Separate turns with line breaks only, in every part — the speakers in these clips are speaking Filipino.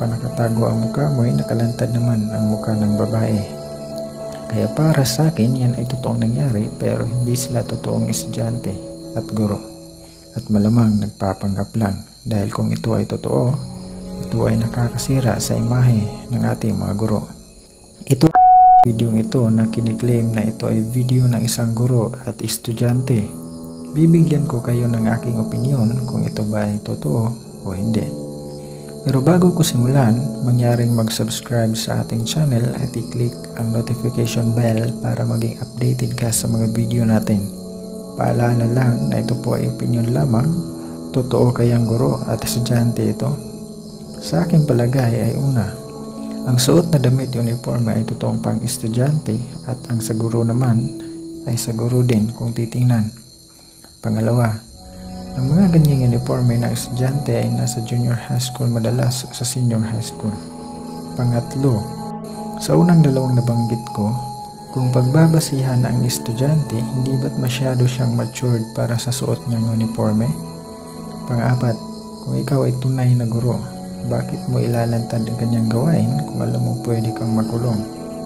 pa nakatago ang mukha mo ay nakalantad naman ang mukha ng babae. Kaya para sa akin yan ay totoong nangyari pero hindi sila totoong estudyante at guro. At malamang nagpapanggap lang dahil kung ito ay totoo, ito ay nakakasira sa imahe ng ating mga guro. Ito video ito na kiniklaim na ito ay video ng isang guro at estudyante. Bibigyan ko kayo ng aking opinion kung ito ba ay totoo o hindi. Pero bago ko simulan, mangyaring mag-subscribe sa ating channel at i-click ang notification bell para maging updated ka sa mga video natin. Paalala lang na ito po ay opinion lamang, totoo kayang guro at estudyante ito. Sa aking palagay ay una, ang suot na damit uniforme ay totoong pang estudyante at ang sa guro naman ay sa guro din kung titingnan. Pangalawa, ang mga ganyang uniforme ng estudyante ay nasa junior high school madalas sa senior high school. Pangatlo, sa unang dalawang nabanggit ko, kung pagbabasihan ang estudyante, hindi ba't masyado siyang matured para sa suot niyang uniforme? Pang-apat, kung ikaw ay tunay na guro, bakit mo ilalantad ang kanyang gawain kung alam mo pwede kang makulong?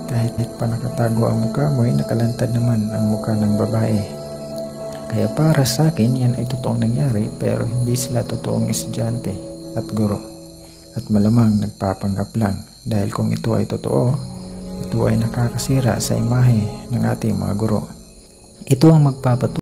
Kahit pa nakatago ang mukha mo ay nakalantad naman ang mukha ng babae. Kaya para sa akin, yan ay totoong nangyari pero hindi sila totoong estudyante at guro. At malamang nagpapanggap lang dahil kung ito ay totoo, ito ay nakakasira sa imahe ng ating mga guro. Ito ang magpapatunay